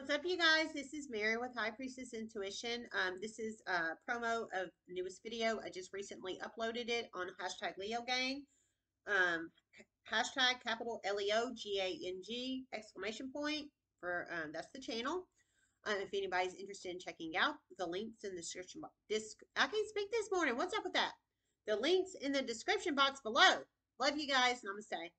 What's up, you guys? This is Mary with High Priestess Intuition. Um, this is a promo of newest video. I just recently uploaded it on hashtag Leo Gang. Um, hashtag capital L E O G A N G exclamation point for um, that's the channel. Um, if anybody's interested in checking out the links in the description box, This I can't speak this morning. What's up with that? The links in the description box below. Love you guys. Namaste.